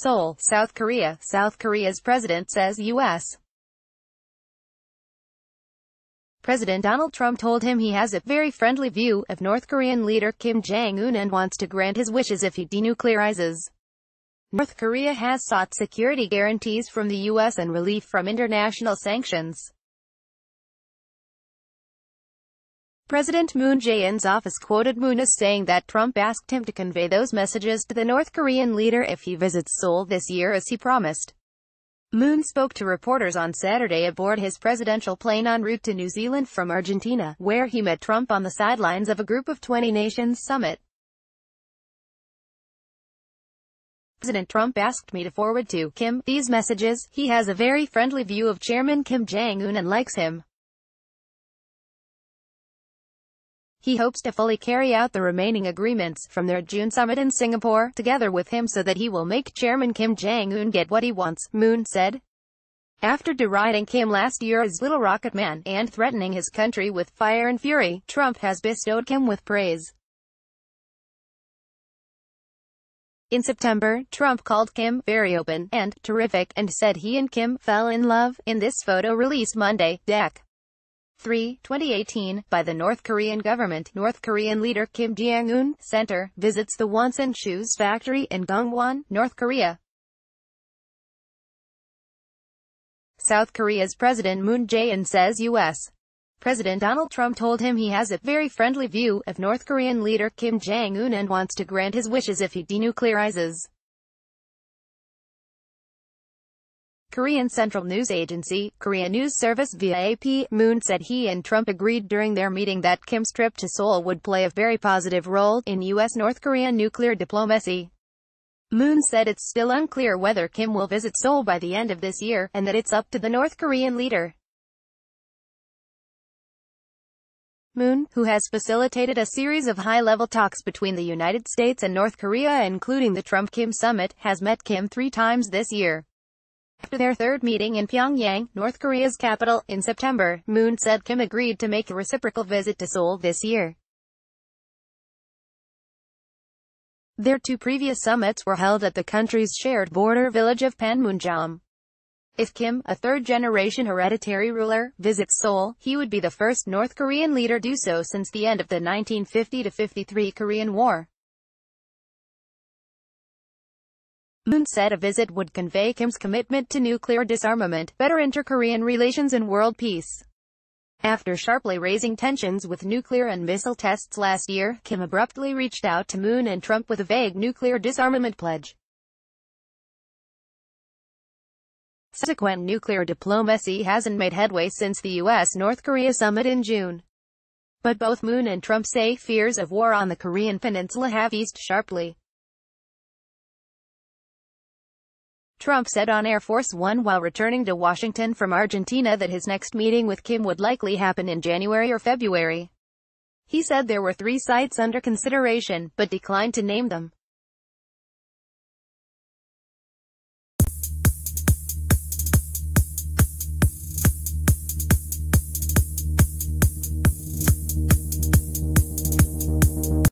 Seoul, South Korea. South Korea's president says U.S. President Donald Trump told him he has a very friendly view of North Korean leader Kim Jong-un and wants to grant his wishes if he denuclearizes. North Korea has sought security guarantees from the U.S. and relief from international sanctions. President Moon Jae-in's office quoted Moon as saying that Trump asked him to convey those messages to the North Korean leader if he visits Seoul this year as he promised. Moon spoke to reporters on Saturday aboard his presidential plane en route to New Zealand from Argentina, where he met Trump on the sidelines of a Group of 20 Nations summit. President Trump asked me to forward to Kim these messages. He has a very friendly view of Chairman Kim Jong-un and likes him. He hopes to fully carry out the remaining agreements from their June summit in Singapore, together with him so that he will make Chairman Kim Jong-un get what he wants, Moon said. After deriding Kim last year as Little Rocket Man, and threatening his country with fire and fury, Trump has bestowed Kim with praise. In September, Trump called Kim very open and terrific and said he and Kim fell in love in this photo released Monday. Dec. 3, 2018, by the North Korean government, North Korean leader Kim Jong-un Center visits the Wonsan Shoes factory in Gangwon, North Korea. South Korea's President Moon Jae-in says U.S. President Donald Trump told him he has a very friendly view of North Korean leader Kim Jong-un and wants to grant his wishes if he denuclearizes. Korean Central News Agency, Korea News Service via AP, Moon said he and Trump agreed during their meeting that Kim's trip to Seoul would play a very positive role in U.S.-North Korean nuclear diplomacy. Moon said it's still unclear whether Kim will visit Seoul by the end of this year, and that it's up to the North Korean leader. Moon, who has facilitated a series of high-level talks between the United States and North Korea including the Trump-Kim summit, has met Kim three times this year. After their third meeting in Pyongyang, North Korea's capital, in September, Moon said Kim agreed to make a reciprocal visit to Seoul this year. Their two previous summits were held at the country's shared border village of Panmunjom. If Kim, a third-generation hereditary ruler, visits Seoul, he would be the first North Korean leader to do so since the end of the 1950-53 Korean War. Moon said a visit would convey Kim's commitment to nuclear disarmament, better inter-Korean relations and world peace. After sharply raising tensions with nuclear and missile tests last year, Kim abruptly reached out to Moon and Trump with a vague nuclear disarmament pledge. Subsequent nuclear diplomacy hasn't made headway since the U.S.-North Korea summit in June. But both Moon and Trump say fears of war on the Korean peninsula have eased sharply. Trump said on Air Force One while returning to Washington from Argentina that his next meeting with Kim would likely happen in January or February. He said there were three sites under consideration, but declined to name them.